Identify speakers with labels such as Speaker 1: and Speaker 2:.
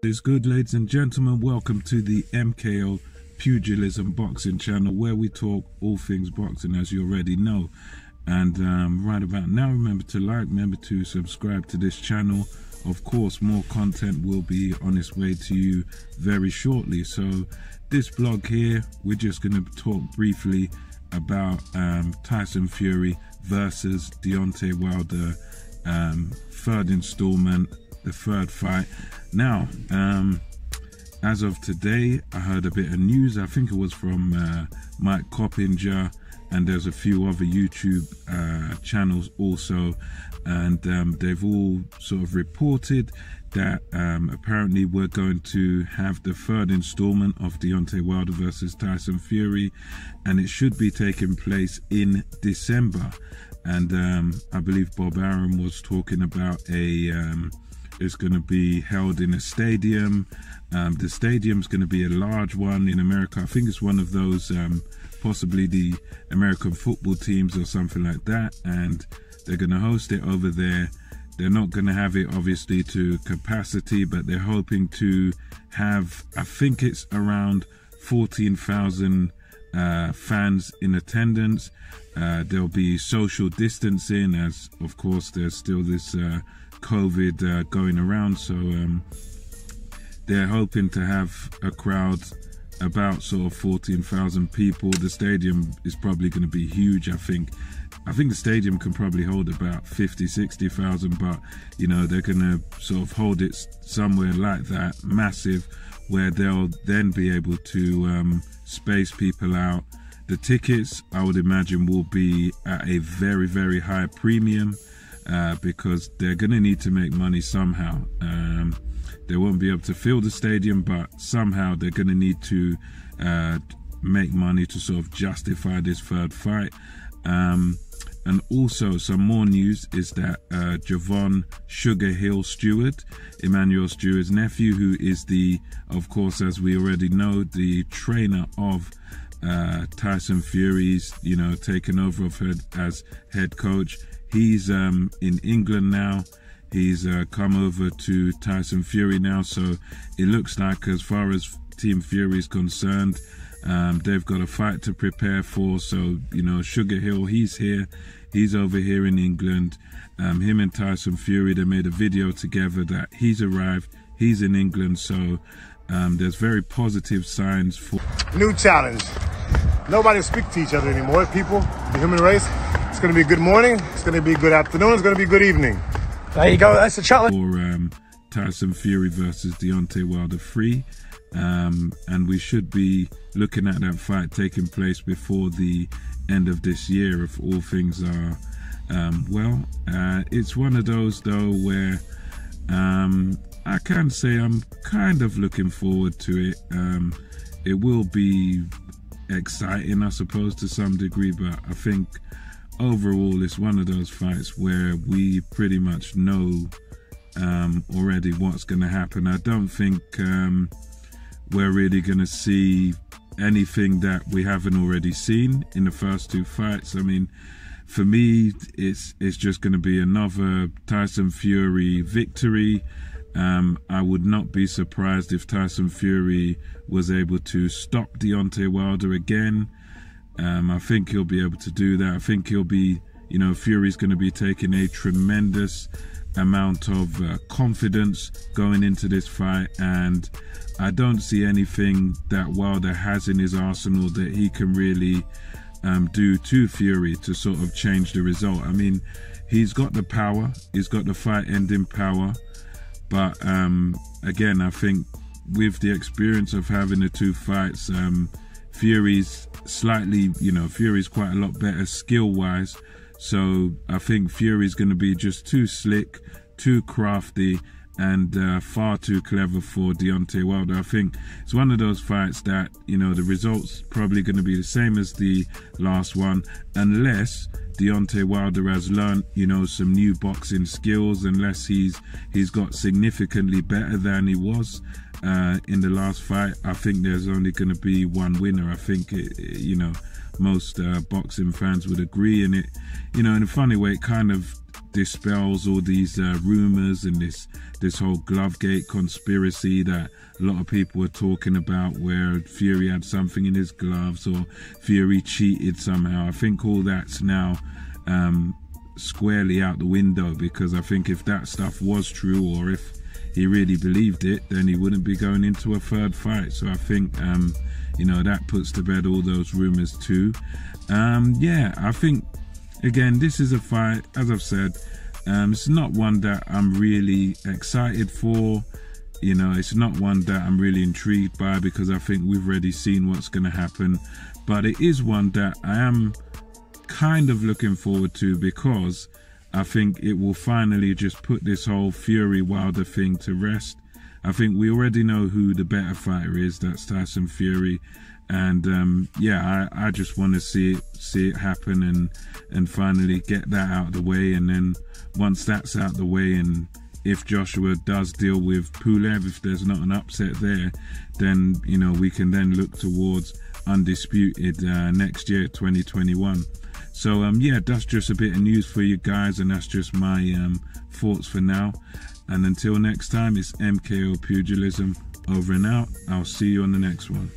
Speaker 1: Is good, ladies and gentlemen. Welcome to the MKO Pugilism Boxing channel, where we talk all things boxing, as you already know. And um, right about now, remember to like, remember to subscribe to this channel. Of course, more content will be on its way to you very shortly. So, this blog here, we're just going to talk briefly about um, Tyson Fury versus Deontay Wilder, um, third installment the third fight. Now, um, as of today, I heard a bit of news. I think it was from uh, Mike Coppinger, and there's a few other YouTube uh, channels also, and um, they've all sort of reported that um, apparently we're going to have the third installment of Deontay Wilder versus Tyson Fury, and it should be taking place in December. And um, I believe Bob Arum was talking about a um, is going to be held in a stadium. Um, the stadium is going to be a large one in America. I think it's one of those, um, possibly the American football teams or something like that. And they're going to host it over there. They're not going to have it obviously to capacity, but they're hoping to have, I think it's around 14,000 uh, fans in attendance. Uh, there'll be social distancing, as of course there's still this uh, COVID uh, going around. So um, they're hoping to have a crowd about sort of 14,000 people. The stadium is probably going to be huge, I think. I think the stadium can probably hold about 50, 60,000, but you know, they're going to sort of hold it somewhere like that, massive, where they'll then be able to um, space people out. The tickets, I would imagine, will be at a very, very high premium uh, because they're going to need to make money somehow. Um, they won't be able to fill the stadium, but somehow they're going to need to uh, make money to sort of justify this third fight. Um, and also, some more news is that uh, Javan Sugar Hill Steward, Emanuel Steward's nephew, who is the, of course, as we already know, the trainer of uh, Tyson Fury's, you know, taken over of her as head coach. He's um, in England now. He's uh, come over to Tyson Fury now. So it looks like, as far as Team Fury is concerned, um, they've got a fight to prepare for. So, you know, Sugar Hill, he's here. He's over here in England. Um, him and Tyson Fury, they made a video together that he's arrived. He's in England. So um, there's very positive signs for.
Speaker 2: New challenge. Nobody speak to each other anymore. People, the human race. It's going to be a good morning. It's going to be a good afternoon. It's going to be a good evening. There you go. That's the challenge.
Speaker 1: For um, Tyson Fury versus Deontay Wilder 3. Um, and we should be looking at that fight taking place before the end of this year if all things are um, well. Uh, it's one of those though where um, I can say I'm kind of looking forward to it. Um, it will be exciting, I suppose, to some degree, but I think overall it's one of those fights where we pretty much know um, already what's going to happen. I don't think um, we're really going to see anything that we haven't already seen in the first two fights. I mean, for me, it's it's just going to be another Tyson Fury victory. Um, I would not be surprised if Tyson Fury was able to stop Deontay Wilder again. Um, I think he'll be able to do that. I think he'll be, you know, Fury's going to be taking a tremendous amount of uh, confidence going into this fight, and I don't see anything that Wilder has in his arsenal that he can really um, do to Fury to sort of change the result. I mean, he's got the power, he's got the fight ending power. But um, again, I think with the experience of having the two fights, um, Fury's slightly, you know, Fury's quite a lot better skill wise. So I think Fury's going to be just too slick, too crafty, and uh, far too clever for Deontay Wilder. I think it's one of those fights that, you know, the results probably going to be the same as the last one, unless Deontay Wilder has learned, you know, some new boxing skills, unless he's he's got significantly better than he was uh, in the last fight. I think there's only going to be one winner. I think, it, you know, most uh, boxing fans would agree, and it, you know, in a funny way, it kind of dispels all these uh, rumors and this this whole Glovegate conspiracy that a lot of people were talking about, where Fury had something in his gloves or Fury cheated somehow. I think all that's now um, squarely out the window because I think if that stuff was true or if he really believed it, then he wouldn't be going into a third fight. So I think, um, you know, that puts to bed all those rumors too. Um, yeah, I think, again, this is a fight, as I've said, um, it's not one that I'm really excited for. You know, it's not one that I'm really intrigued by because I think we've already seen what's going to happen. But it is one that I am kind of looking forward to because I think it will finally just put this whole Fury Wilder thing to rest. I think we already know who the better fighter is. That's Tyson Fury, and um, yeah, I, I just want to see it see it happen and and finally get that out of the way. And then once that's out of the way, and if Joshua does deal with Pulev, if there's not an upset there, then you know we can then look towards undisputed uh, next year, 2021. So um, yeah, that's just a bit of news for you guys, and that's just my um, thoughts for now. And until next time, it's MKO Pugilism over and out. I'll see you on the next one.